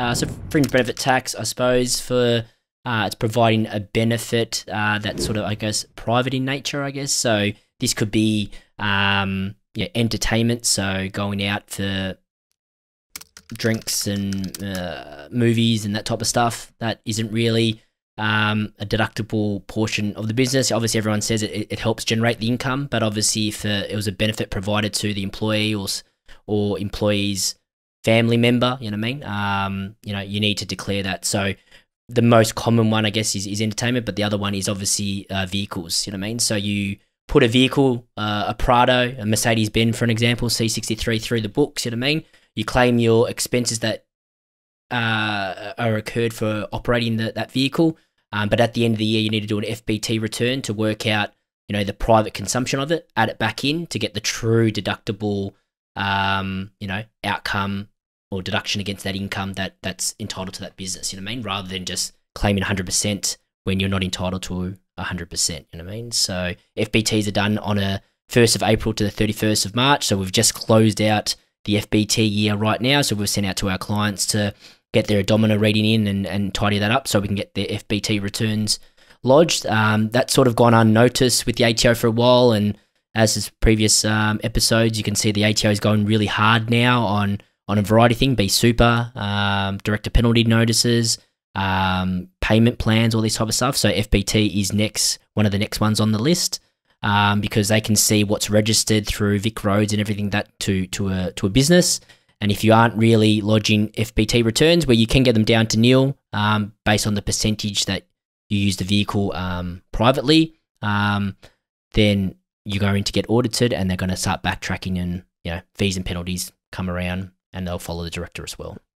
Uh, so fringe benefit tax, I suppose, for uh, it's providing a benefit uh, that's sort of, I guess, private in nature. I guess so. This could be um, yeah, entertainment, so going out for drinks and uh, movies and that type of stuff. That isn't really um, a deductible portion of the business. Obviously, everyone says it, it helps generate the income, but obviously, if uh, it was a benefit provided to the employee or or employee's family member, you know what I mean? Um, you know, you need to declare that. So the most common one, I guess, is, is entertainment, but the other one is obviously uh, vehicles. You know what I mean? So you put a vehicle, uh, a Prado, a Mercedes Benz, for an example, C63 through the books. You know what I mean? You claim your expenses that uh, are occurred for operating the, that vehicle, um, but at the end of the year, you need to do an FBT return to work out, you know, the private consumption of it, add it back in to get the true deductible, um, you know, outcome or deduction against that income that that's entitled to that business. You know what I mean? Rather than just claiming 100% when you're not entitled to 100%. You know what I mean? So FBTs are done on a 1st of April to the 31st of March. So we've just closed out the FBT year right now. So we've sent out to our clients to get their odometer reading in and, and tidy that up so we can get their FBT returns lodged. Um, that's sort of gone unnoticed with the ATO for a while. And as is previous um, episodes, you can see the ATO is going really hard now on on a variety of things, be super, um, director penalty notices, um, payment plans, all this type of stuff. So FBT is next, one of the next ones on the list um, because they can see what's registered through Vic Roads and everything that to to a to a business. And if you aren't really lodging FBT returns, where you can get them down to nil um, based on the percentage that you use the vehicle um, privately, um, then you're going to get audited, and they're going to start backtracking, and you know fees and penalties come around, and they'll follow the director as well.